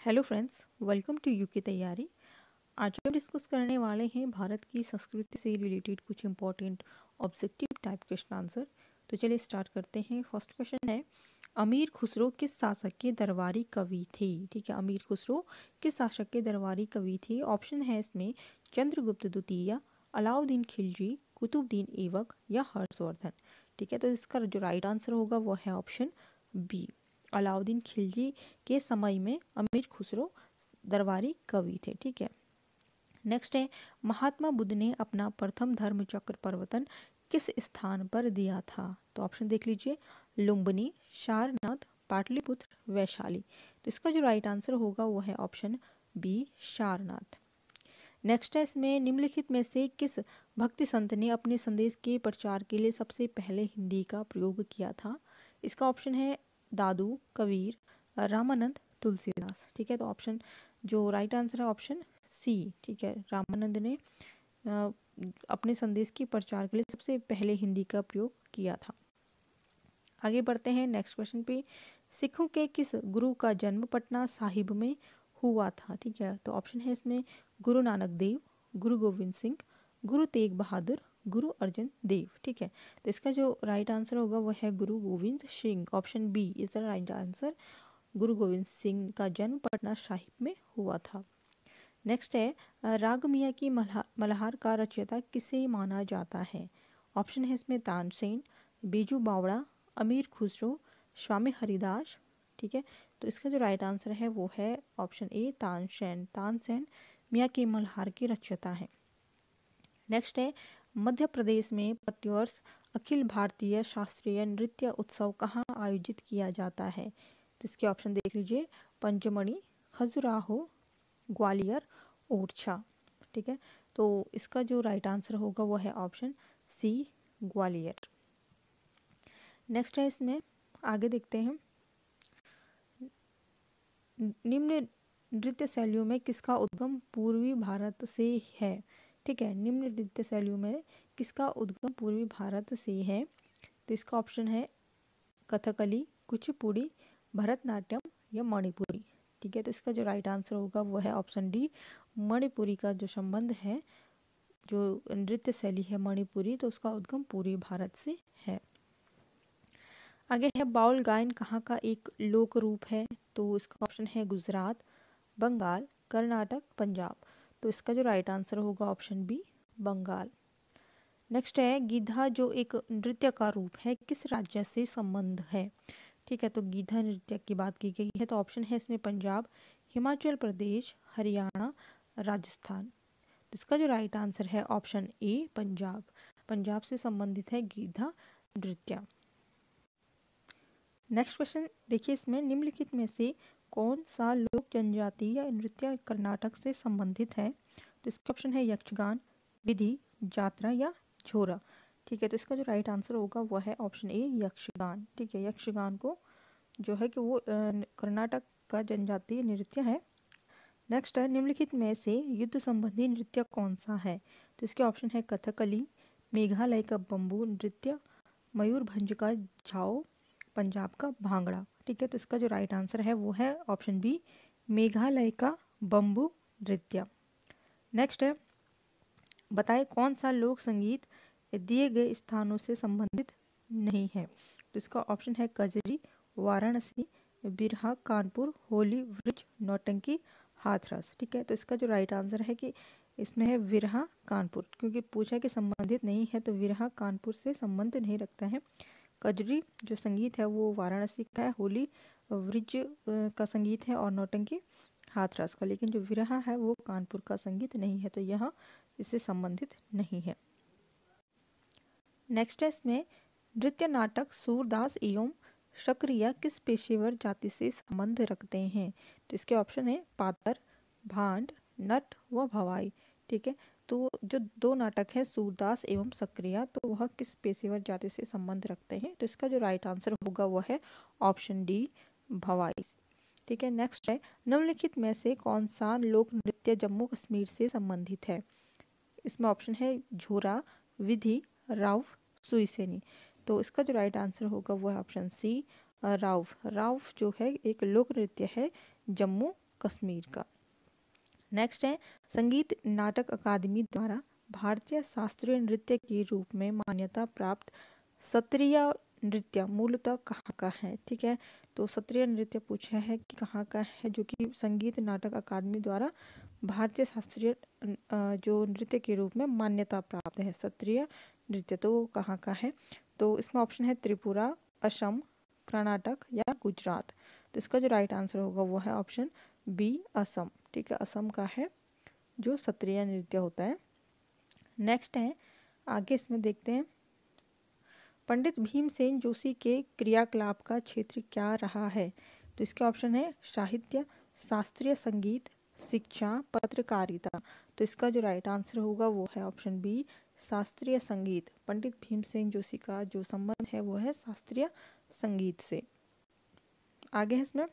Hello friends welcome to you की तैयारी आज हम डिस्कस करने वाले हैं भारत की संस्कृति से रिलेटेड कुछ important objective type question answer तो चलिए स्टार्ट करते हैं। फ़र्स्ट क्वेश्चन है, अमीर खुसरो किस शासक के दरबारी कवि थे? ठीक है, अमीर खुसरो किस शासक के दरबारी कवि थे? ऑप्शन है इसमें चंद्रगुप्त द्वितीय, अलाउद्दीन खिलजी, कुतुबुद्दीन ऐबक या हर्षवर्धन। ठीक है तो इसका जो राइट आंसर होगा वो है ऑप्शन बी अलाउद्दीन खिलजी के समय में अमीर खुसरो दरबारी कवि थे, ठीक है। नेक्स्ट है, महात्मा बुद्ध ने अपना प्रथम धर्म चक्र परिवर्तन किस स्थान पर दिया था? तो ऑप्शन देख लीजिए, लुम्बनी शारनाथ पाटलिपुत्र, वैशाली। तो इसका जो राइट आंसर होगा वो है ऑप्शन बी शारनाथ नेक्स्ट है, इसमें निम्नलिखित में से किस भक्ति संत ने अपने संदेश के प्रचार के लिए सबसे पहले हिंदी का प्रयोग किया था? इसका ऑप्शन है दादू, कबीर, रामानंद तुलसीदास। ठीक है तो ऑप्शन जो राइट आंसर है ऑप्शन सी ठीक है, रामानंद ने अपने संदेश की प्रचार के लिए सबसे पहले हिंदी का प्रयोग किया था। आगे बढ़ते हैं नेक्स्ट क्वेश्चन पे। सिखों के किस गुरु का जन्म पटना साहिब में हुआ था? ठीक है तो ऑप्शन है इसमें गुरु नानक देव, गुरु गोविंद सिंह, गुरु तेग बहादुर गुरु अर्जन देव ठीक है? तो इसका जो राइट आंसर होगा वो है Guru Gobind Singh option B is the right answer Guru Gobind Singh का जन्म पटना साहिब में हुआ था। नेक्स्ट है राग मिया की मल्हा, मल्हार का रचयिता किसे माना जाता है? ऑप्शन है इसमें तानसेन बीजू बावड़ा अमीर खुसरो स्वामी हरिदास ठीक है? तो इसका जो राइट आंसर है वो है ऑप्शन ए तानसेन तानसेन मियाँ की मल्हार की रचयिता है। नेक्स्ट है मध्य प्रदेश में प्रतिवर्ष अखिल भारतीय शास्त्रीय नृत्य उत्सव कहाँ आयोजित किया जाता है? तो इसके ऑप्शन देख लीजिए। पंचमढ़ी, खजुराहो, ग्वालियर, ओरछा, ठीक है? तो इसका जो राइट आंसर होगा वो है ऑप्शन सी ग्वालियर। नेक्स्ट है इसमें, आगे देखते हैं। निम्न नृत्य शैलियों में किसका उद्गम पूर्वी भारत से है? ठीक है, निम्न नृत्य शैलियों में किसका उद्गम पूर्वी भारत से है? तो इसका ऑप्शन है कथकली, कुचिपुड़ी, भरतनाट्यम या मणिपुरी। ठीक है तो इसका जो राइट आंसर होगा वो है ऑप्शन डी मणिपुरी का जो संबंध है, जो नृत्य शैली है मणिपुरी तो उसका उद्गम पूर्वी भारत से है। आगे है बाउल गायन कहाँ का एक लोक रूप है? तो इसका ऑप्शन है गुजरात, बंगाल, कर्नाटक, पंजाब। तो इसका जो राइट आंसर होगा ऑप्शन बी बंगाल। नेक्स्ट है, गीधा जो एक नृत्य का रूप है, किस राज्य से संबंध है? ठीक है तो गीधा नृत्य की बात की गई है तो ऑप्शन है इसमें पंजाब, हिमाचल प्रदेश, हरियाणा, राजस्थान। तो इसका जो राइट आंसर है ऑप्शन ए पंजाब। पंजाब से संबंधित है गीधा नृत्य। नेक्स्ट क्वेश्चन देखिए इसमें निम्नलिखित में से कौन सा लोक जनजाति या नृत्य कर्नाटक से संबंधित है? तो इसका ऑप्शन है यक्षगान, विधि, जात्रा या झोरा। ठीक है तो इसका जो राइट आंसर होगा वो है ऑप्शन ए यक्षगान। ठीक है, यक्षगान को जो है कि वो कर्नाटक का जनजातीय नृत्य है। नेक्स्ट है, निम्नलिखित में से युद्ध संबंधी नृत्य कौन सा है? तो इसके ऑप्शन है कथकली, मेघालय का बम्बू नृत्य मयूरभंज का झाओ, पंजाब का भांगड़ा। ठीक है तो इसका जो राइट आंसर है वो है ऑप्शन बी मेघालय का बम्बू नृत्य। नेक्स्ट है, बताए कौन सा लोक संगीत दिए गए स्थानों से संबंधित नहीं है? तो इसका ऑप्शन है कजरी, वाराणसी, बिरहा, कानपुर, होली व्रिज नौटंकी, हाथरस। ठीक है तो इसका जो राइट आंसर है कि इसमें है विरहा कानपुर। क्योंकि पूछा कि संबंधित नहीं है तो विरहा कानपुर से संबंध नहीं रखता है। कजरी, जो संगीत है, वो वाराणसी का है, होली व्रिज का संगीत है और नौटंकी हाथरस का। लेकिन जो विरहा है, वो कानपुर का संगीत नहीं है तो यह इससे संबंधित नहीं है। नेक्स्ट है इसमें, नृत्य नाटक सूरदास एवं शक्रिया किस पेशेवर जाति से संबंध रखते हैं? तो इसके ऑप्शन है पातर भांड, नट व भवाई। ठीक है? तो जो दो नाटक हैं, सूरदास एवं सक्रिया तो वह किस पेशेवर जाति से संबंध रखते हैं? तो इसका जो राइट आंसर होगा वह है ऑप्शन डी भवाई। ठीक है नेक्स्ट है, निम्नलिखित में से कौन सा लोक नृत्य जम्मू कश्मीर से संबंधित है? इसमें ऑप्शन है झोरा, विधि, राव सुईसेनी तो इसका जो राइट आंसर होगा वह है ऑप्शन सी राव। राव जो है, एक लोक नृत्य है जम्मू कश्मीर का। नेक्स्ट है, संगीत नाटक अकादमी द्वारा भारतीय शास्त्रीय नृत्य के रूप में मान्यता प्राप्त सत्रिय नृत्य मूलतः कहाँ का है? ठीक है तो सत्रिय नृत्य पूछा है कि कहाँ का है, जो कि संगीत नाटक अकादमी द्वारा भारतीय शास्त्रीय जो नृत्य के रूप में मान्यता प्राप्त है सत्रिय नृत्य तो वो कहाँ का है? तो इसमें ऑप्शन है त्रिपुरा, असम, कर्नाटक या गुजरात। तो इसका जो राइट आंसर होगा वो है ऑप्शन बी, असम। ठीक है असम का है, जो सत्रिय नृत्य होता है। नेक्स्ट है, आगे इसमें देखते हैं। पंडित भीमसेन जोशी के क्रियाकलाप का क्षेत्र क्या रहा है? तो इसके ऑप्शन है, साहित्य, शास्त्रीय संगीत, शिक्षा, पत्रकारिता। तो इसका जो राइट आंसर होगा, वो है ऑप्शन बी शास्त्रीय संगीत। पंडित भीमसेन जोशी का जो संबंध है, वो है शास्त्रीय संगीत से। आगे है इसमें,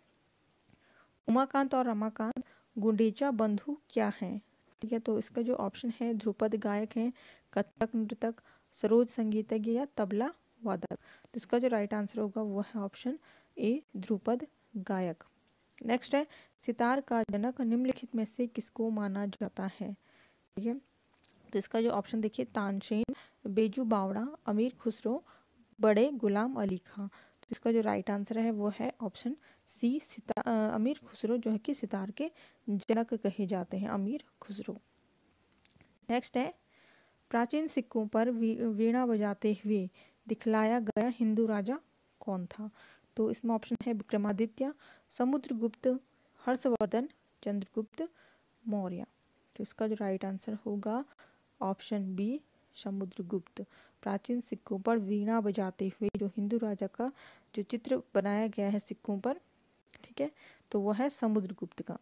उमाकांत और रमाकांत। गुंडेचा बंधु क्या हैं? ठीक है तो इसका जो ऑप्शन है, ध्रुपद गायक हैं, कथक नृतक सरोज संगीतज्ञ या तबला वादक। तो इसका जो राइट आंसर होगा, वो है ऑप्शन ए ध्रुपद गायक। नेक्स्ट है, सितार का जनक निम्नलिखित में से किसको माना जाता है? ठीक है तो इसका जो ऑप्शन देखिए, तानसेन, बेजू बावड़ा, अमीर खुसरो, बड़े गुलाम अली खां। तो इसका जो राइट आंसर है, वो है ऑप्शन सी सिता अमीर खुसरो जो है कि सितार के जनक कहे जाते हैं, अमीर खुसरो। नेक्स्ट है, प्राचीन सिक्कों पर वीणा बजाते हुए दिखलाया गया हिंदू राजा कौन था? तो इसमें ऑप्शन है विक्रमादित्य, समुद्रगुप्त, हर्षवर्धन, चंद्रगुप्त, मौर्य। तो इसका जो राइट आंसर होगा ऑप्शन बी समुद्रगुप्त। प्राचीन सिक्कों पर वीणा बजाते हुए जो हिंदू राजा का जो चित्र बनाया गया है सिक्कों पर ठीक है? तो वह है समुद्रगुप्त का।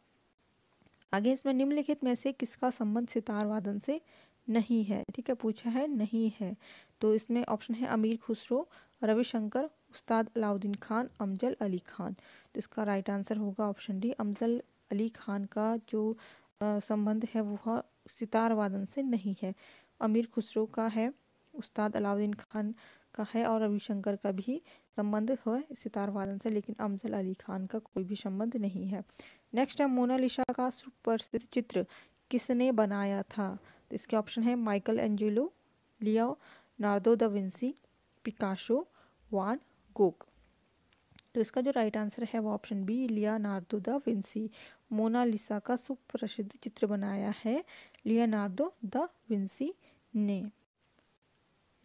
आगे इसमें निम्नलिखित में से किसका संबंध सितार वादन से नहीं है? ठीक है, पूछा है, नहीं है। तो इसमें ऑप्शन है अमीर खुसरो, रविशंकर, उस्ताद अलाउद्दीन खान, अमजल अली खान। तो इसका राइट आंसर होगा ऑप्शन डी अमजल अली खान का जो संबंध है वह सितार वादन से नहीं है। अमीर खुसरो का है, उस्ताद अलाउद्दीन खान का है और रविशंकर का भी संबंध है सितार वादन से, लेकिन अमजल अली खान का कोई भी संबंध नहीं है। नेक्स्ट है मोनालिसा का सुप्रसिद्ध चित्र, किसने बनाया था? तो इसके ऑप्शन है Michelangelo Leonardo da Vinci Picasso Van Gogh तो इसका जो राइट आंसर है वो ऑप्शन बी लिया नार्दो द विंसी मोनालिसा का सुप्रसिद्ध चित्र बनाया है लियोनार्दो द विंसी ने।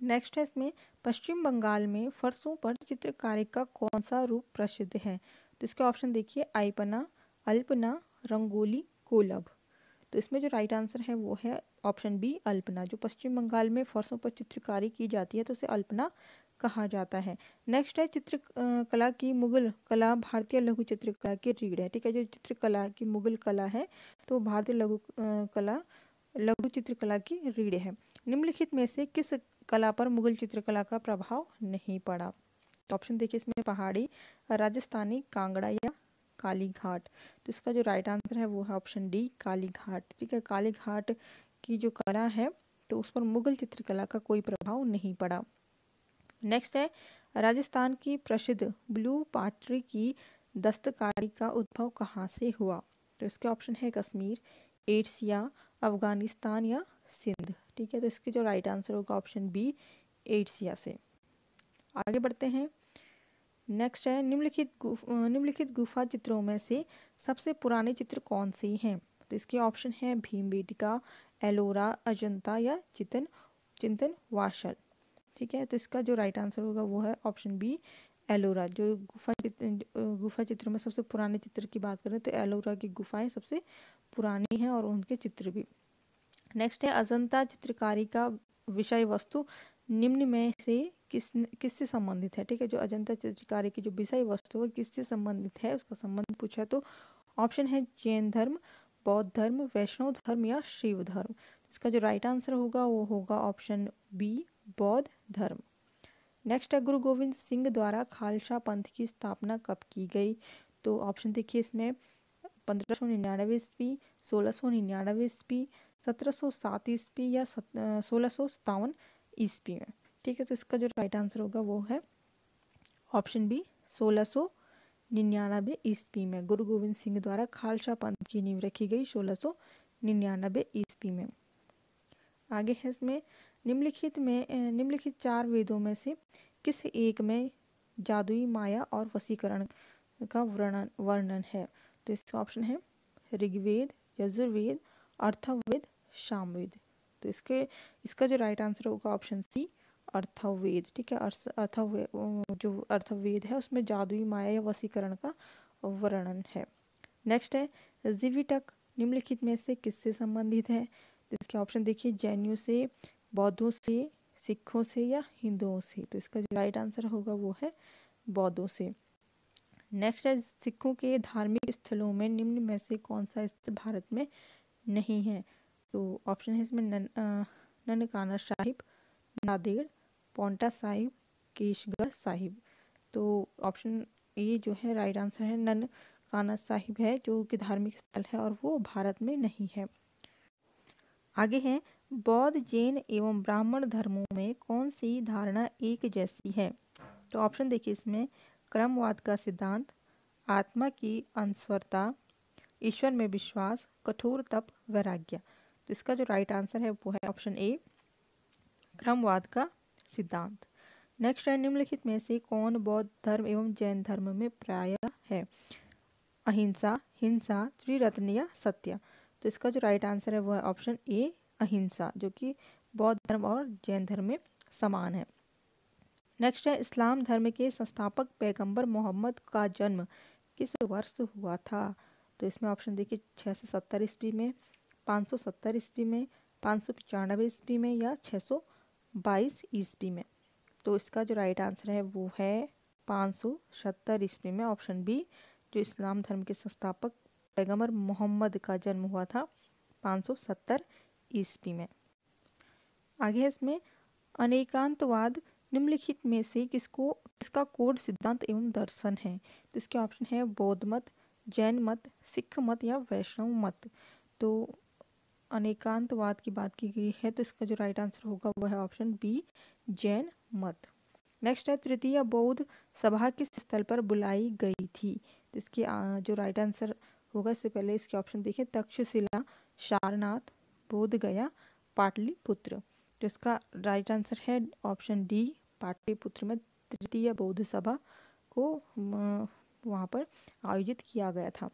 नेक्स्ट है इसमें पश्चिम बंगाल में फरसों पर चित्रकारी का कौन सा रूप प्रसिद्ध है? तो इसके ऑप्शन देखिए आइपना अल्पना, रंगोली, कोलब। तो इसमें जो राइट आंसर है वो है ऑप्शन बी अल्पना। जो पश्चिम बंगाल में फरसों पर चित्रकारी की जाती है तो उसे अल्पना कहा जाता है। नेक्स्ट है चित्र कला की मुगल कला, भारतीय लघु चित्रकला की रीढ़ है। ठीक है, जो चित्रकला की मुगल कला है तो भारतीय लघु कला, लघु चित्रकला की रीढ़ है। निम्नलिखित में से किस कला पर मुगल चित्रकला का प्रभाव नहीं पड़ा। तो ऑप्शन देखिए इसमें पहाड़ी, राजस्थानी कांगड़ा या काली घाट तो इसका जो राइट आंसर है वो है ऑप्शन डी काली घाट ठीक है काली घाट की जो कला है तो उस पर मुगल चित्रकला का कोई प्रभाव नहीं पड़ा। नेक्स्ट है, राजस्थान की प्रसिद्ध ब्लू पाटरी की दस्तकारी का उद्भव कहाँ से हुआ? तो इसके ऑप्शन है कश्मीर एशिया अफ़गानिस्तान या सिंध। ठीक है तो इसके जो राइट आंसर होगा ऑप्शन बी एशिया से। आगे बढ़ते हैं। नेक्स्ट है, निम्नलिखित निम्नलिखित गुफा चित्रों में से सबसे पुराने चित्र कौन से हैं? तो इसके ऑप्शन है भीम बेटिका, एलोरा, अजंता या चितन, चिंतन वाशल ठीक है तो इसका जो राइट आंसर होगा वो है ऑप्शन बी एलोरा। जो गुफा चित्र गुफा चित्रों में सबसे पुराने चित्र की बात करें तो एलोरा की गुफाएँ सबसे पुरानी हैं और उनके चित्र भी। नेक्स्ट है, अजंता चित्रकारी का विषय वस्तु। निम्न में से किस, किससे संबंधित है? ठीक है, जो अजंता चित्रकारी की जो विषय वस्तु है किससे संबंधित है? उसका संबंध पूछा तो ऑप्शन है जैन धर्म, बौद्ध धर्म, वैष्णव धर्म या शिव धर्म। इसका जो राइट आंसर होगा, वो होगा ऑप्शन बी बौद्ध धर्म। नेक्स्ट है, गुरु गोविंद सिंह द्वारा खालसा पंथ की स्थापना कब की गई? तो ऑप्शन देखिए इसमें पंद्रह सौ निन्यानवे ईस्वी, सोलह सौ निन्यानवे ईस्वी, सत्रह सौ सात ईस्वी या सोलह सौ सत्तावन ईस्वी में। ठीक है तो इसका जो राइट आंसर होगा वो है ऑप्शन बी सोलह सौ निन्यानबे ईस्वी में। गुरु गोविंद सिंह द्वारा खालसा पंथ की नींव रखी गई सोलह सौ निन्यानबे ईस्वी में। आगे है इसमें, निम्नलिखित में निम्नलिखित चार वेदों में से किस एक में जादुई माया और वसीकरण का वर्णन वर्णन है? तो इसका ऑप्शन है ऋग्वेद, यजुर्वेद, अर्थवेद, सामवेद। तो इसके, इसका जो राइट आंसर होगा ऑप्शन सी अर्थवेद। ठीक है अर्थवेद जो अर्थवेद है, उसमें जादुई माया या वसीकरण का वर्णन है। नेक्स्ट है जीविटक निम्नलिखित में से किससे संबंधित है? तो इसके ऑप्शन देखिए, जैनियों से, बौद्धों से, सिखों से या हिंदुओं से। तो इसका जो राइट आंसर होगा वो है बौद्धों से। नेक्स्ट है सिखों के धार्मिक स्थलों में निम्न में से कौन सा स्थल भारत में नहीं है? तो ऑप्शन है इसमें नन, ननकाना साहिब नादेड़ पोंटा साहिब केशगढ़ साहिब। तो ऑप्शन ए जो है राइट आंसर है ननकाना साहिब है जो कि धार्मिक स्थल है और वो भारत में नहीं है। आगे है बौद्ध जैन एवं ब्राह्मण धर्मों में कौन सी धारणा एक जैसी है? तो ऑप्शन देखिए इसमें क्रमवाद का सिद्धांत, आत्मा की अनस्वरता, ईश्वर में विश्वास, कठोर तप, वैराग्य। तो इसका जो राइट आंसर है, वो है ऑप्शन ए क्रमवाद का सिद्धांत। नेक्स्ट है, निम्नलिखित में से कौन बौद्ध धर्म एवं जैन धर्म में प्राय है? अहिंसा, हिंसा, त्रिरत्न या सत्य। तो इसका जो राइट आंसर है, वो है ऑप्शन ए अहिंसा, जो कि बौद्ध धर्म और जैन धर्म में समान है। नेक्स्ट है, इस्लाम धर्म के संस्थापक पैगंबर मोहम्मद का जन्म किस वर्ष हुआ था? तो इसमें ऑप्शन देखिए छः सौ सत्तर ईस्वी में, पाँच सौ सत्तर ईस्वी में, पाँच सौ पचानवे ईस्वी में या छः सौ बाईस ईस्वी में? तो इसका जो राइट आंसर है, वो है पाँच सौ सत्तर ईस्वी में। ऑप्शन बी जो इस्लाम धर्म के संस्थापक पैगंबर मोहम्मद का जन्म हुआ था, पाँच सौ सत्तर ईस्वी में। आगे है इसमें, अनेकांतवाद निम्नलिखित में से किसको, किसका कोड सिद्धांत एवं दर्शन है? तो इसके ऑप्शन है बौद्ध मत, जैन मत, सिख मत या वैष्णव मत। तो अनेकांतवाद की बात की गई है तो इसका जो राइट आंसर होगा वह है ऑप्शन बी जैन मत। नेक्स्ट है तृतीय, बौद्ध सभा किस स्थल पर बुलाई गई थी? तो इसके जो राइट आंसर होगा, इससे पहले इसके ऑप्शन देखें। तक्षशिला, सारनाथ बोध गया पाटलिपुत्र। तो इसका राइट आंसर है ऑप्शन डी पाटलिपुत्र में तृतीय बौद्ध सभा को वहाँ पर आयोजित किया गया था।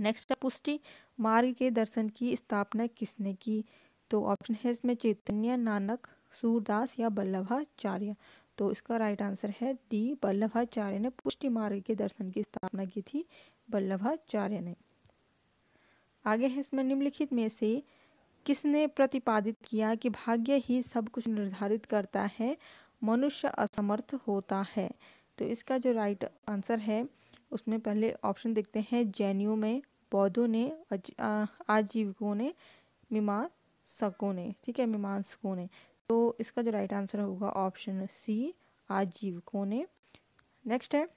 नेक्स्ट है, पुष्टि मार्ग के दर्शन की स्थापना किसने की? तो ऑप्शन है इसमें चैतन्य, नानक, सूरदास या बल्लभाचार्य तो इसका राइट आंसर है डी बल्लभाचार्य ने पुष्टि मार्ग के दर्शन की स्थापना की थी बल्लभाचार्य ने। आगे है इसमें निम्नलिखित में से किसने प्रतिपादित किया कि भाग्य ही सब कुछ निर्धारित करता है? मनुष्य असमर्थ होता है। तो इसका जो राइट आंसर है, उसमें पहले ऑप्शन देखते हैं, जैनियों में, बौद्धों ने आजीविकों ने, मीमांसकों ने, ठीक है, मीमांसकों ने। तो इसका जो राइट आंसर होगा ऑप्शन सी आजीविकों ने। नेक्स्ट है,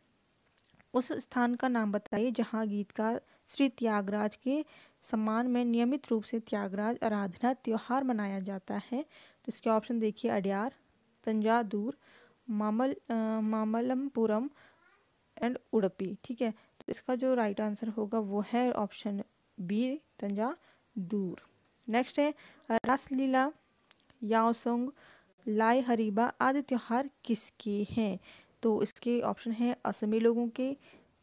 उस स्थान का नाम बताइए जहाँ गीतकार श्री त्यागराज के सम्मान में नियमित रूप से त्यागराज, आराधना, त्यौहार मनाया जाता है। तो इसके ऑप्शन देखिए, अड्यार तंजादूर, मामल मामलमपुरम एंड उड़पी, ठीक है? तो इसका जो राइट आंसर होगा वो है ऑप्शन बी तंजादूर। नेक्स्ट है, रासलीला, याओसोंग लाई हरीबा आदि त्यौहार किसके हैं? तो इसके ऑप्शन है असमी लोगों के,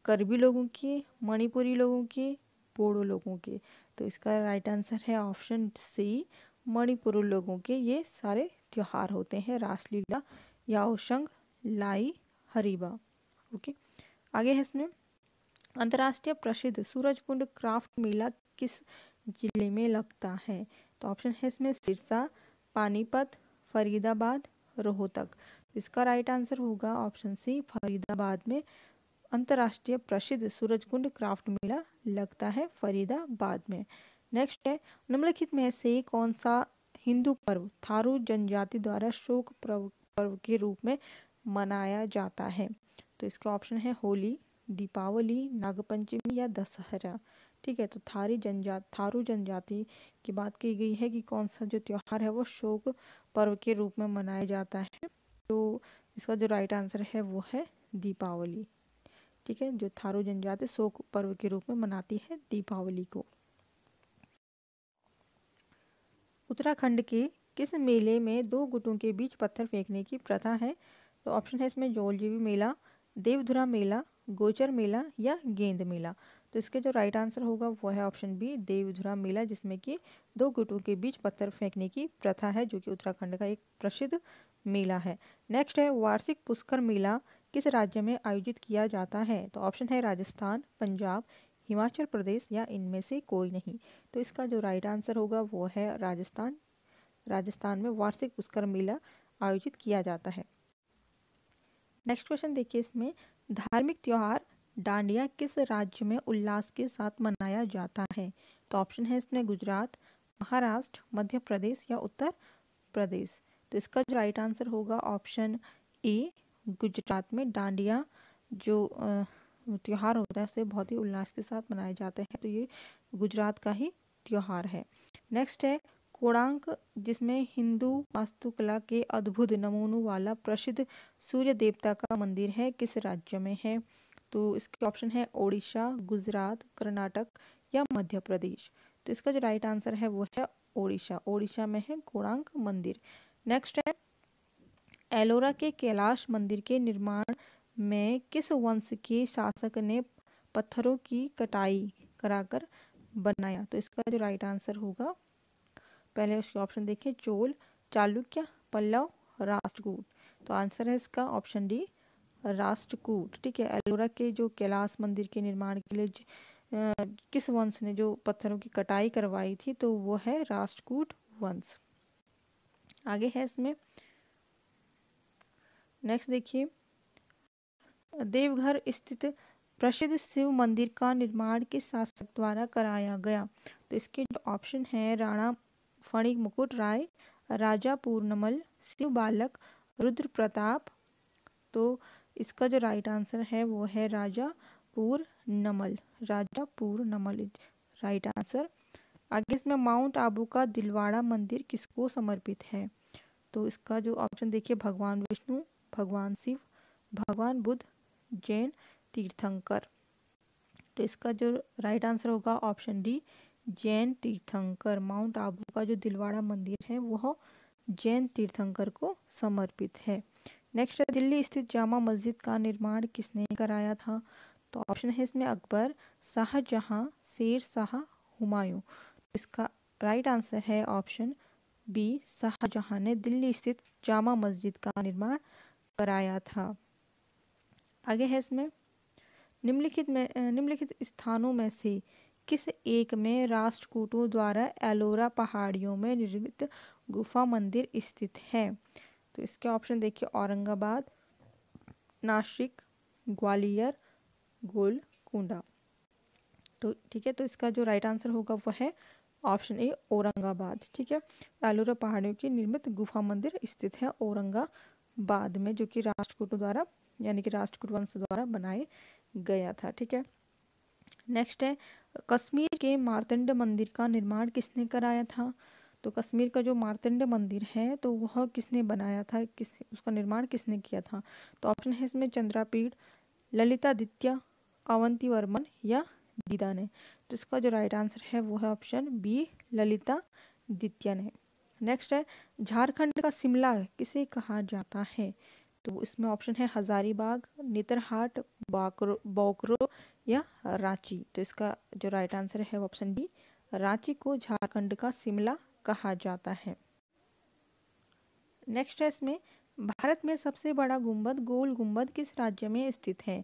करबी लोगों के, मणिपुरी लोगों के, बोडो लोगों के। तो इसका राइट आंसर है ऑप्शन सी मणिपुर लोगों के। ये सारे त्यौहार होते हैं, रासलीला याओशंग लाई हरीबा। ओके, आगे है इसमें। अंतर्राष्ट्रीय प्रसिद्ध सूरजकुंड क्राफ्ट मेला किस ज़िले में लगता है? तो ऑप्शन है इसमें सिरसा, पानीपत, फरीदाबाद, रोहतक। इसका राइट आंसर होगा ऑप्शन सी, फरीदाबाद में। अंतर्राष्ट्रीय प्रसिद्ध सूरजकुंड क्राफ्ट मेला लगता है फरीदाबाद में। नेक्स्ट है, निम्नलिखित में से कौन सा हिंदू पर्व थारू जनजाति द्वारा शोक पर्व पर्व के रूप में मनाया जाता है। तो इसका ऑप्शन है होली, दीपावली, नागपंचमी या दशहरा। ठीक है तो थारी जनजात थारू जनजाति की बात की गई है कि कौन सा जो त्यौहार है वो शोक पर्व के रूप में मनाया जाता है। तो इसका जो राइट आंसर है वो है दीपावली। ठीक है, जो थारू जनजाति शोक पर्व के रूप में मनाती है दीपावली को। उत्तराखंड के किस मेले में दो गुटों के बीच पत्थर फेंकने की प्रथा है? तो ऑप्शन है इसमें जोलजीवी मेला, देवधुरा मेला, गोचर मेला या गेंद मेला। तो इसके जो राइट आंसर होगा वो है ऑप्शन बी देवधुरा मेला, जिसमें कि दो गुटों के बीच पत्थर फेंकने की प्रथा है, जो कि उत्तराखंड का एक प्रसिद्ध मेला है। नेक्स्ट है, वार्षिक पुष्कर मेला किस राज्य में आयोजित किया जाता है? तो ऑप्शन है राजस्थान, पंजाब हिमाचल प्रदेश या इनमें से कोई नहीं। तो इसका जो राइट आंसर होगा वो है राजस्थान। राजस्थान में वार्षिक पुष्कर मेला आयोजित किया जाता है। नेक्स्ट क्वेश्चन देखिए इसमें, धार्मिक त्यौहार डांडिया किस राज्य में उल्लास के साथ मनाया जाता है? तो ऑप्शन है इसमें गुजरात, महाराष्ट्र, मध्य प्रदेश या उत्तर प्रदेश। तो इसका जो राइट आंसर होगा ऑप्शन ए गुजरात में डांडिया जो त्यौहार होता है, उसे बहुत ही उल्लास के साथ मनाए जाते हैं। तो ये गुजरात का ही त्यौहार है। नेक्स्ट है कोणांक जिसमें हिंदू वास्तुकला के अद्भुत नमूनों वाला प्रसिद्ध सूर्य देवता का मंदिर है, किस राज्य में है? तो इसके ऑप्शन है, ओडिशा, गुजरात, कर्नाटक या मध्य प्रदेश। तो इसका जो राइट आंसर है, वो है ओडिशा। ओडिशा में है कोणांक मंदिर। नेक्स्ट है, एलोरा के कैलाश मंदिर के निर्माण में किस वंश के शासक ने पत्थरों की कटाई कराकर बनाया? तो इसका जो राइट आंसर होगा, पहले उसके ऑप्शन देखें चोल, चालुक्य, पल्लव, राष्ट्रकूट। तो आंसर है इसका ऑप्शन डी राष्ट्रकूट। ठीक है, एलोरा के जो कैलाश मंदिर के निर्माण के लिए किस वंश ने जो पत्थरों की कटाई करवाई थी तो वो है राष्ट्रकूट वंश। आगे है इसमें। नेक्स्ट देखिए देवघर स्थित प्रसिद्ध शिव मंदिर का निर्माण किस शासक द्वारा कराया गया। तो इसके ऑप्शन है, राणा फणिक मुकुट राय, राजा पूर्णमल, शिव बालक, रुद्र प्रताप तो इसका जो राइट आंसर है वो है राजा पूर्णमल। राजा पूर्णमल राइट आंसर आगे इसमें माउंट आबू का दिलवाड़ा मंदिर किसको समर्पित है? तो इसका जो ऑप्शन देखिए, भगवान विष्णु, भगवान शिव, भगवान बुद्ध जैन तीर्थंकर। तो इसका जो राइट आंसर होगा ऑप्शन डी जैन तीर्थंकर। माउंट आबू का जो दिलवाड़ा मंदिर है, वह जैन तीर्थंकर को समर्पित है। नेक्स्ट है, दिल्ली स्थित जामा मस्जिद का निर्माण किसने कराया था? तो ऑप्शन है इसमें अकबर शाहजहां शेर शाह हुमायूं। इसका राइट आंसर है ऑप्शन बी शाहजहां ने दिल्ली स्थित जामा मस्जिद का निर्माण कराया था। आगे है इसमें। निम्नलिखित में निम्नलिखित स्थानों में से किस एक में राष्ट्रकूटों द्वारा एलोरा पहाड़ियों में निर्मित गुफा मंदिर स्थित है? तो इसके ऑप्शन देखिए, औरंगाबाद, नासिक, ग्वालियर गोलकुंडा तो ठीक है तो इसका जो राइट आंसर होगा वह है ऑप्शन ए औरंगाबाद। ठीक है, एलोरा पहाड़ियों की निर्मित गुफा मंदिर स्थित है औरंगाबाद में, जो कि राष्ट्रकूटों द्वारा यानी कि राष्ट्रकूट वंश द्वारा बनाए गया था, ठीक है? नेक्स्ट है, कश्मीर के मारतंड मंदिर का निर्माण किसने कराया था? तो कश्मीर का जो मारतंड मंदिर है तो वह किसने बनाया था? किस, उसका निर्माण किसने किया था? तो ऑप्शन है इसमें चंद्रापीठ, ललितादित्य, अवंती वर्मन या दीदा ने। तो इसका जो राइट आंसर है, वो है ऑप्शन बी ललिता दित्य ने। नेक्स्ट है, झारखंड का शिमला किसे कहा जाता है? तो इसमें ऑप्शन है हजारीबाग, नितरहाट, बाकरो, बोकरो या रांची। तो इसका जो राइट आंसर है ऑप्शन डी रांची को झारखंड का शिमला कहा जाता है। नेक्स्ट है इसमें, भारत में सबसे बड़ा गुंबद, गोल गुंबद किस राज्य में स्थित है?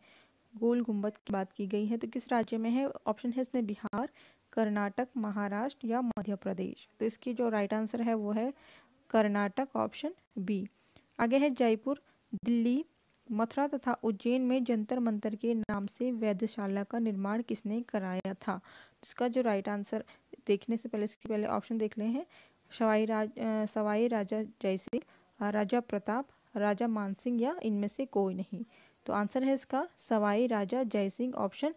गोल गुंबद की बात की गई है तो किस राज्य में है? ऑप्शन है इसमें बिहार, कर्नाटक, महाराष्ट्र या मध्य प्रदेश। तो इसकी जो राइट आंसर है वो है कर्नाटक ऑप्शन बी आगे है जयपुर दिल्ली, मथुरा तथा उज्जैन में जंतर मंतर के नाम से वैद्यशाला का निर्माण किसने कराया था? इसका जो राइट आंसर देखने से पहले, इसके पहले ऑप्शन देख ले हैं। सवाई राज सवाई राजा जयसिंह राजा प्रताप, राजा मानसिंह या इनमें से कोई नहीं। तो आंसर है इसका सवाई राजा जयसिंह ऑप्शन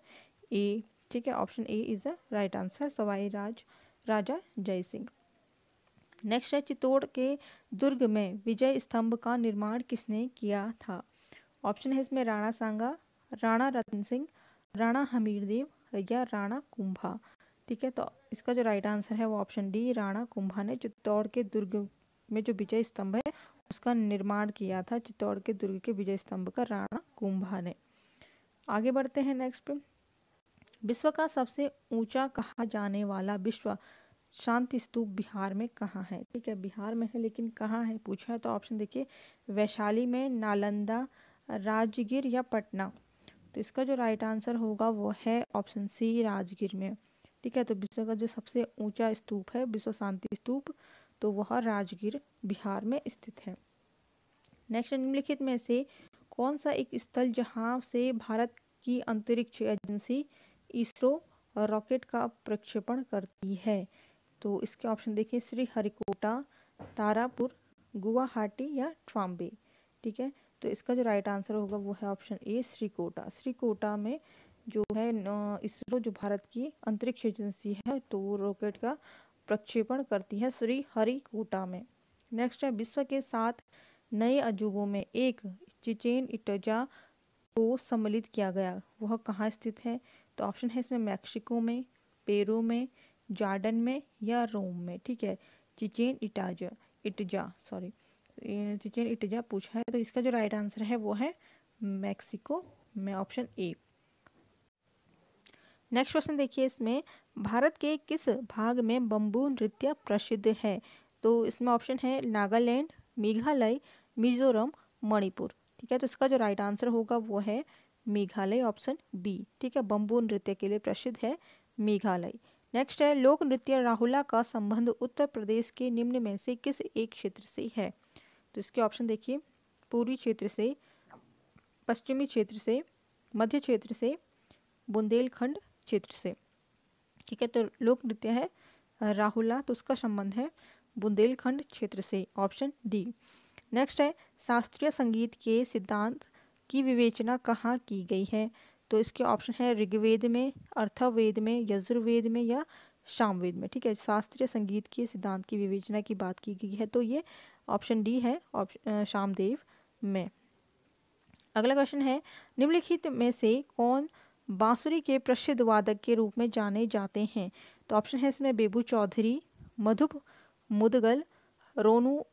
ए ठीक है option A is the right answer Sawai Raj, Raja Jaisingh. Next है चित्तौड़ के दुर्ग में विजय स्तंभ का निर्माण किसने किया था? ऑप्शन है इसमें राणा सांगा, राणा रतन सिंह, राणा हमीरदेव या राणा कुंभा। ठीक है तो इसका जो राइट आंसर है वो ऑप्शन डी राणा कुंभा ने चित्तौड़ के दुर्ग में जो विजय स्तंभ है, उसका निर्माण किया था, चित्तौड़ के दुर्ग के विजय स्तंभ का राणा कुंभा ने। आगे बढ़ते हैं नेक्स्ट पे। विश्व का सबसे ऊँचा कहा जाने वाला विश्व शांति स्तूप बिहार में कहाँ है? ठीक है, बिहार में है, लेकिन कहाँ है? पूछा है तो ऑप्शन देखिए, वैशाली में नालंदा, राजगीर या पटना। तो इसका जो राइट आंसर होगा वो है ऑप्शन सी राजगीर में। ठीक है तो विश्व का जो सबसे ऊँचा स्तूप है, विश्व शांति स्तूप तो वह राजगीर बिहार में स्थित है। नेक्स्ट निम्नलिखित में से कौन सा एक स्थल जहाँ से भारत की अंतरिक्ष एजेंसी इसरो रॉकेट का प्रक्षेपण करती है? तो इसके ऑप्शन देखिए, श्री हरिकोटा, तारापुर, गुवाहाटी या ट्राम्बे ठीक है? तो इसका जो राइट आंसर होगा, वो है ऑप्शन ए श्रीकोटा। श्रीकोटा में जो है इसरो जो भारत की अंतरिक्ष एजेंसी है तो वो रॉकेट का प्रक्षेपण करती है श्री हरिकोटा में। नेक्स्ट है, विश्व के सात नए अजूबों में एक, चिचेन इटजा को सम्मिलित किया गया। वह कहाँ स्थित है? तो ऑप्शन है इसमें मैक्सिको में, पेरू में जार्डन में या रोम में, ठीक है? Chichen Itza, Itza sorry Chichen Itza पूछा है तो इसका जो राइट आंसर है वो है मैक्सिको में ऑप्शन ए नेक्स्ट क्वेश्चन देखिए इसमें, भारत के किस भाग में बम्बू नृत्य प्रसिद्ध है? तो इसमें ऑप्शन है नागालैंड, मेघालय, मिजोरम, मणिपुर, ठीक है? तो इसका जो राइट आंसर होगा वो है मेघालय ऑप्शन बी ठीक है? बम्बू नृत्य के लिए प्रसिद्ध है मेघालय। नेक्स्ट है, लोक नृत्य राहुला का संबंध उत्तर प्रदेश के निम्न में से किस एक क्षेत्र से है? तो इसके ऑप्शन देखिए। पूर्वी क्षेत्र से, पश्चिमी क्षेत्र से, मध्य क्षेत्र से, बुंदेलखंड क्षेत्र से। ठीक है तो लोक नृत्य है राहुला तो उसका संबंध है बुंदेलखंड क्षेत्र से। ऑप्शन डी नेक्स्ट है, शास्त्रीय संगीत के सिद्धांत की विवेचना कहाँ की गई है? तो इसके ऑप्शन है ऋग्वेद में, अर्थवेद में, यजुर्वेद में या शामवेद में। ठीक है, शास्त्रीय संगीत के, सिद्धांत की, विवेचना की बात की गई है तो ये ऑप्शन डी है ऑप्शन शामदेव में। अगला क्वेश्चन है, निम्नलिखित में से कौन बांसुरी के प्रसिद्ध वादक के रूप में जाने जाते हैं? तो ऑप्शन है इसमें बेबू चौधरी, मधुप, मुदगल रोनू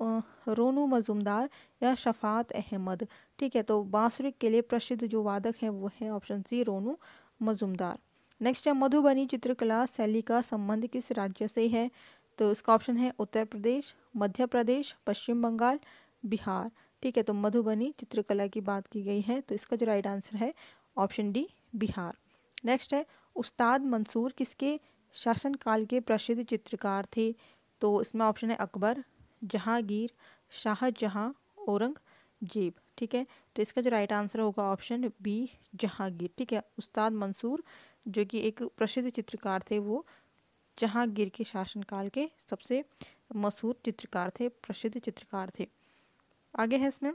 रोनू मजुमदार या शफात अहमद। ठीक है तो बांसुरी के लिए प्रसिद्ध जो वादक हैं, वो हैं option C Ronu Majumdar. Next है, मधुबनी चित्रकला शैली का संबंध किस राज्य से है? तो इसका ऑप्शन है उत्तर प्रदेश, मध्य प्रदेश, पश्चिम बंगाल, बिहार। ठीक है तो मधुबनी चित्रकला की बात की गई है तो इसका जो राइट आंसर है, ऑप्शन डी बिहार। नेक्स्ट है, उस्ताद मंसूर किसके शासनकाल के प्रसिद्ध चित्रकार थे? तो इसमें ऑप्शन है अकबर जहांगीर, शाहजहां, औरंगज़ेब, ठीक है? तो इसका जो राइट आंसर होगा ऑप्शन बी जहांगीर, ठीक है? उस्ताद मंसूर, जो कि एक प्रसिद्ध चित्रकार थे वो, जहांगीर के शासनकाल के सबसे मशहूर चित्रकार थे, प्रसिद्ध चित्रकार थे। आगे है इसमें।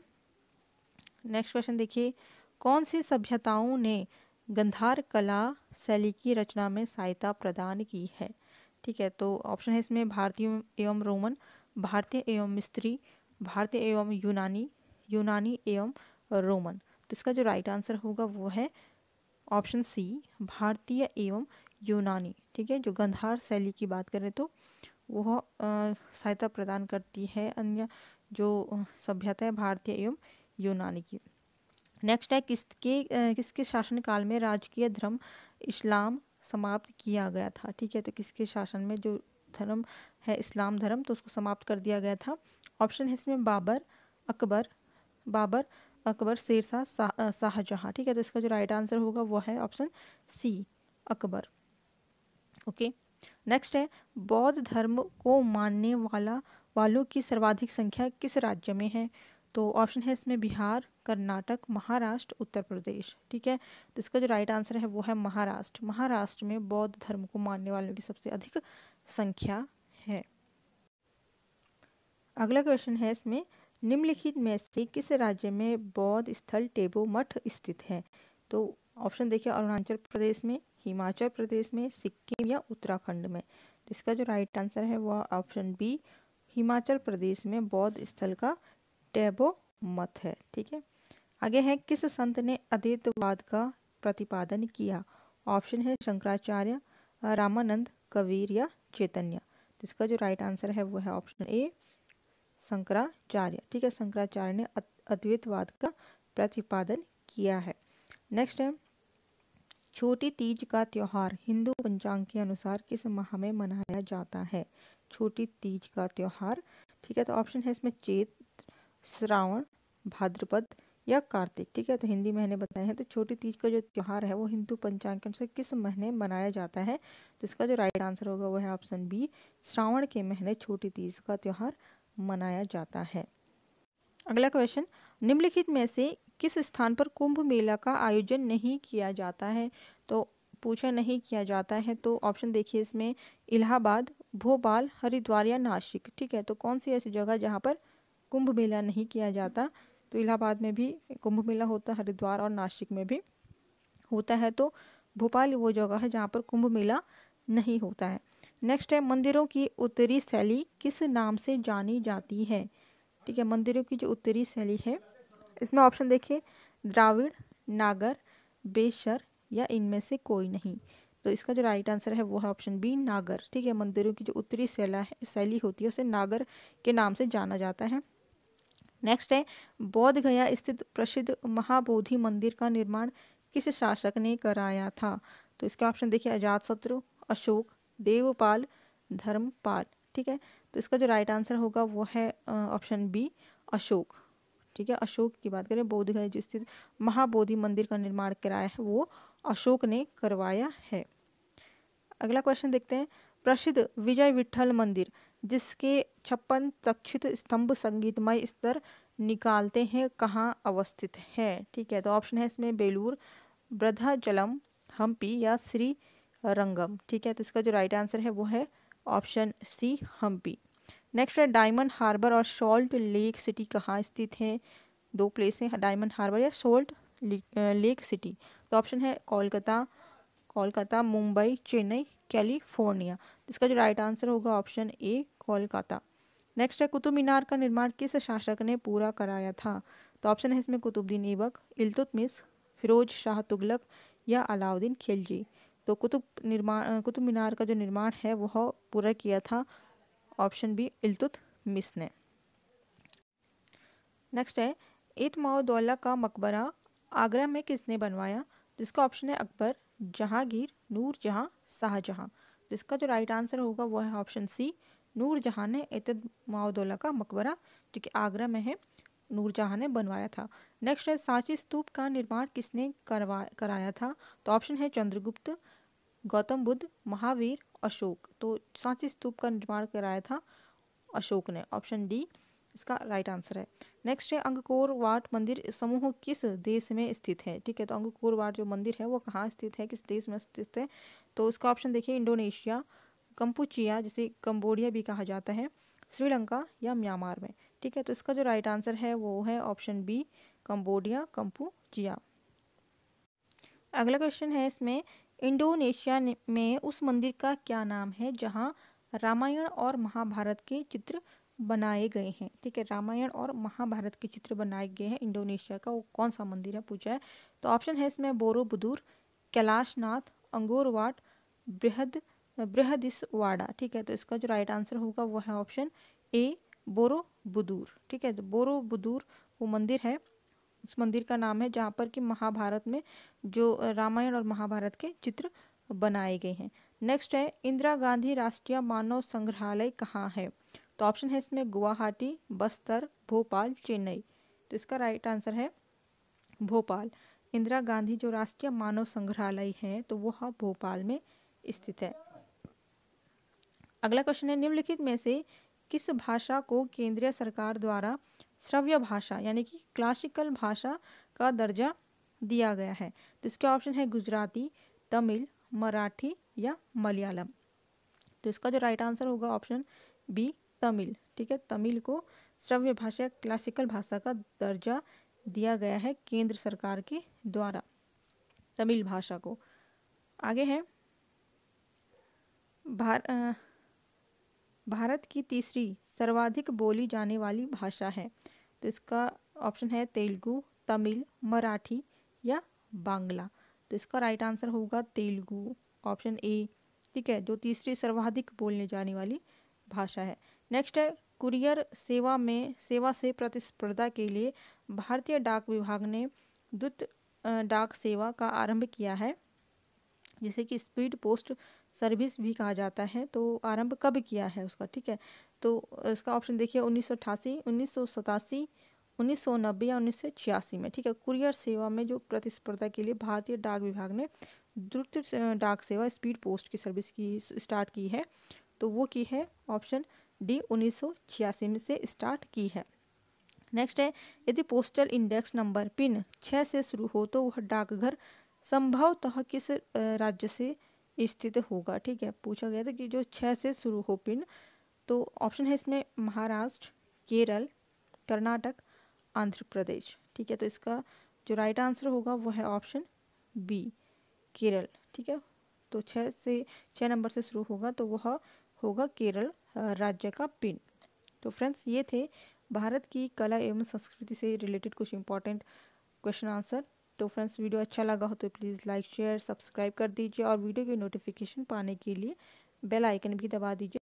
नेक्स्ट क्वेश्चन देखिए, कौन सी सभ्यताओं ने गंधार कला शैली की रचना में सहायता प्रदान की है? ठीक है तो ऑप्शन है इसमें भारतीय एवं रोमन भारतीय एवं मिस्त्री, भारतीय एवं यूनानी यूनानी एवं रोमन। तो इसका जो राइट आंसर होगा वो है ऑप्शन सी भारतीय एवं यूनानी। ठीक है, जो गंधार शैली की बात करें तो वह सहायता प्रदान करती है अन्य जो सभ्यता है भारतीय एवं यूनानी की। नेक्स्ट है, किसके किसके शासनकाल में राजकीय धर्म इस्लाम समाप्त किया गया था? ठीक है तो किसके शासन में जो धर्म है इस्लाम धर्म तो उसको समाप्त कर दिया गया था। ऑप्शन है इसमें बाबर, अकबर बाबर, अकबर, शेरशाह शाहजहाँ। ठीक है तो इसका जो राइट आंसर होगा वो है option C Akbar. Okay next है, बौद्ध धर्म को मानने वाला वालों की सर्वाधिक संख्या किस राज्य में है? तो ऑप्शन है इसमें बिहार, कर्नाटक, महाराष्ट्र, उत्तर प्रदेश। ठीक है तो इसका जो राइट आंसर है वो है महाराष्ट्र। महाराष्ट्र में बौद्ध धर्म को मानने वालों की सबसे अधिक संख्या है। अगला क्वेश्चन है इसमें, निम्नलिखित में से किस राज्य में बौद्ध स्थल टेबो मठ स्थित है? तो ऑप्शन देखिए, अरुणाचल प्रदेश में, हिमाचल प्रदेश में, सिक्किम या उत्तराखंड में। तो इसका जो राइट आंसर है, वह ऑप्शन बी हिमाचल प्रदेश में बौद्ध स्थल का टेबो मठ है। ठीक है? आगे है, किस संत ने अद्वैतवाद का प्रतिपादन किया? ऑप्शन है शंकराचार्य, रामानंद कबीर या चैतन्य। तो इसका जो राइट आंसर है वो है ऑप्शन ए शंकराचार्य। ठीक है, शंकराचार्य ने अद्वैतवाद का प्रतिपादन किया है। नेक्स्ट है, छोटी तीज का त्यौहार हिंदू पंचांग के अनुसार किस माह में मनाया जाता है? छोटी तीज का त्यौहार। ठीक है तो ऑप्शन है इसमें चेत श्रावण, भाद्रपद या कार्तिक, ठीक है? तो हिंदी महीने बताए हैं तो छोटी तीज का जो त्यौहार है, वो हिंदू पंचांग के अनुसार किस महीने मनाया जाता है? तो इसका जो राइट आंसर होगा, वो है ऑप्शन बी श्रावण के महीने छोटी तीज का त्यौहार मनाया जाता है। अगला क्वेश्चन निम्नलिखित में से किस स्थान पर कुंभ मेला का आयोजन नहीं किया जाता है? तो पूछा नहीं किया जाता है तो ऑप्शन देखिए इसमें, इलाहाबाद, भोपाल, हरिद्वार या नासिक, ठीक है? तो कौन सी ऐसी जगह जहाँ पर कुंभ मेला नहीं किया जाता? तो इलाहाबाद में भी कुंभ मेला होता है, हरिद्वार और नासिक में भी होता है। तो भोपाल वो जगह है जहाँ पर कुंभ मेला नहीं होता है। नेक्स्ट है, मंदिरों की उत्तरी शैली किस नाम से जानी जाती है? ठीक है, मंदिरों की जो उत्तरी शैली है, इसमें ऑप्शन देखिए। द्राविड़, नागर, बेशर या इनमें से कोई नहीं। तो इसका जो राइट आंसर है, वो है ऑप्शन बी नागर। ठीक है, मंदिरों की जो उत्तरी शैला है, शैली होती है, उसे नागर के नाम से जाना जाता है। नेक्स्ट है बौद्ध गया स्थित प्रसिद्ध महाबोधि मंदिर का निर्माण किस शासक ने कराया था? तो इसका ऑप्शन देखिए अजात शत्रु अशोक, देवपाल, धर्मपाल, ठीक है? तो इसका जो राइट आंसर होगा वो है ऑप्शन बी अशोक। ठीक है, अशोक की बात करें बोध गया जो स्थित महाबोधि मंदिर का निर्माण कराया है, वो अशोक ने करवाया है। अगला क्वेश्चन देखते हैं, प्रसिद्ध विजय विठल मंदिर। जिसके छप्पन तक्षित स्तंभ संगीतमय स्तर निकालते हैं, कहाँ अवस्थित है? ठीक है तो ऑप्शन है इसमें बेलूर ब्रधाचलम हम्पी या श्री रंगम ठीक है तो इसका जो राइट आंसर है वो है ऑप्शन सी हम्पी। नेक्स्ट है डायमंड हार्बर और सॉल्ट लेक सिटी कहाँ स्थित है? दो प्लेस हैं डायमंड हार्बर या सोल्ट लेक सिटी तो ऑप्शन है कोलकाता कोलकाता, मुंबई, चेन्नई कैलिफ़ोर्निया। इसका जो राइट आंसर होगा ऑप्शन ए कोलकाता। नेक्स्ट है, कुतुब मीनार का निर्माण किस शासक ने पूरा कराया था? तो ऑप्शन है इसमें कुतुबुद्दीन ऐबक इल्तुतमिश फिरोज शाह तुगलक या अलाउद्दीन खिलजी। तो कुतुब निर्माण कुतुब मीनार का जो निर्माण है, वह पूरा किया था ऑप्शन बी इल्तुतमिश ने। नेक्स्ट है इतमाउदौला का मकबरा आगरा में किसने बनवाया? जिसका ऑप्शन है अकबर जहांगीर नूर जहाँ शाहजहां। जिसका जो राइट आंसर होगा, वो है ऑप्शन सी नूर जहाँ ने इतद माउदौला का मकबरा, जो कि आगरा में है नूर जहाँ ने बनवाया था। नेक्स्ट है, सांची स्तूप का निर्माण किसने करवा, कराया था? तो ऑप्शन है चंद्रगुप्त, गौतम बुद्ध, महावीर, अशोक। तो सांची स्तूप का निर्माण कराया था अशोक ने। ऑप्शन डी इसका राइट आंसर है। नेक्स्ट है, अंगकोर वाट मंदिर समूह किस देश में स्थित है? ठीक है तो अंगकोर वाट जो मंदिर है, वो कहाँ स्थित है? किस देश में स्थित है? तो उसका ऑप्शन देखिए इंडोनेशिया कंपुचिया जिसे कंबोडिया भी कहा जाता है श्रीलंका या म्यांमार में। ठीक है तो इसका जो राइट आंसर है, वो है ऑप्शन बी कंबोडिया कंपुचिया अगला क्वेश्चन है इसमें इंडोनेशिया में उस मंदिर का क्या नाम है, जहाँ रामायण और महाभारत के चित्र बनाए गए हैं। ठीक है, रामायण और महाभारत के चित्र बनाए गए हैं। इंडोनेशिया का वो कौन सा मंदिर है, पूछा है? तो ऑप्शन है इसमें बोरोबुदूर, कैलाशनाथ, अंगोरवाट, बृहद, बृहदिसवाड़ा। ठीक है तो इसका जो राइट आंसर होगा वो है ऑप्शन ए बोरो बुदूर ठीक है तो बोरो बुदूर वो मंदिर है। उस मंदिर का नाम है जहाँ पर कि महाभारत में जो रामायण और महाभारत के चित्र बनाए गए हैं। नेक्स्ट है, इंदिरा गांधी राष्ट्रीय मानव संग्रहालय कहाँ है? तो ऑप्शन है इसमें गुवाहाटी, बस्तर, भोपाल, चेन्नई। तो इसका राइट आंसर है भोपाल। इंदिरा गांधी जो राष्ट्रीय मानव संग्रहालय है तो वो हाँ भोपाल में स्थित है। अगला क्वेश्चन है, निम्नलिखित में से किस भाषा को केंद्रीय सरकार द्वारा श्रव्य भाषा यानी कि क्लासिकल भाषा का दर्जा दिया गया है? तो इसके ऑप्शन है गुजराती, तमिल, मराठी या मलयालम। तो इसका जो राइट आंसर होगा ऑप्शन बी तमिल ठीक है? तमिल को श्रव्य भाषा क्लासिकल भाषा का दर्जा दिया गया है केंद्र सरकार के द्वारा तमिल भाषा को। आगे है। भार आ, भारत की तीसरी सर्वाधिक बोली जाने वाली भाषा है। तो इसका ऑप्शन है तेलुगु तमिल मराठी या बांग्ला। तो इसका राइट आंसर होगा तेलुगु ऑप्शन ए ठीक है? जो तीसरी सर्वाधिक बोलने जाने वाली भाषा है। नेक्स्ट है, कुरियर सेवा में, सेवा से प्रतिस्पर्धा के लिए भारतीय डाक विभाग ने द्रुत डाक सेवा का आरंभ किया है, जिसे कि स्पीड पोस्ट सर्विस भी कहा जाता है। तो आरंभ कब किया है उसका, ठीक है? तो इसका ऑप्शन देखिए, उन्नीस सौ अठासी, उन्नीस सौ सतासी, उन्नीस सौ नब्बे या उन्नीस सौ छियासी में, ठीक है? कुरियर सेवा में जो प्रतिस्पर्धा के लिए भारतीय डाक विभाग ने द्रुत डाक सेवा स्पीड पोस्ट की सर्विस की, स्टार्ट की है तो वो की है ऑप्शन डी उन्नीस सौ छियासी में से स्टार्ट की है। नेक्स्ट है, यदि पोस्टल इंडेक्स नंबर पिन छः से शुरू हो तो वह डाकघर संभवतः किस राज्य से स्थित होगा? ठीक है, पूछा गया था कि जो छः से शुरू हो पिन तो ऑप्शन है इसमें महाराष्ट्र, केरल, कर्नाटक, आंध्र प्रदेश। ठीक है तो इसका जो राइट आंसर होगा वह है ऑप्शन बी, केरल। ठीक है तो छः से छः नंबर से शुरू होगा तो वह होगा केरल। राज्य का पिन तो फ्रेंड्स, ये थे भारत की कला एवं संस्कृति से रिलेटेड कुछ इंपॉर्टेंट क्वेश्चन आंसर तो फ्रेंड्स, वीडियो अच्छा लगा हो तो प्लीज़ लाइक शेयर सब्सक्राइब कर दीजिए और वीडियो की नोटिफिकेशन पाने के लिए बेल आइकन भी दबा दीजिए।